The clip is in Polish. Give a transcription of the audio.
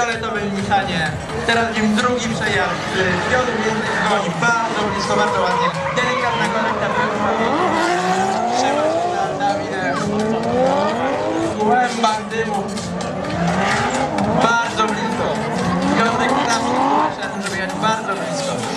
fioletowym Nichanie. Teraz nim drugi przejazd y, z fiodu więcej dzwoni. Bardzo blisko, bardzo ładnie. Delikatna korekta Trzyma się na Dawidem. Głębak dymu. Bardzo blisko. Piątek na przykład, żeby jechać bardzo blisko.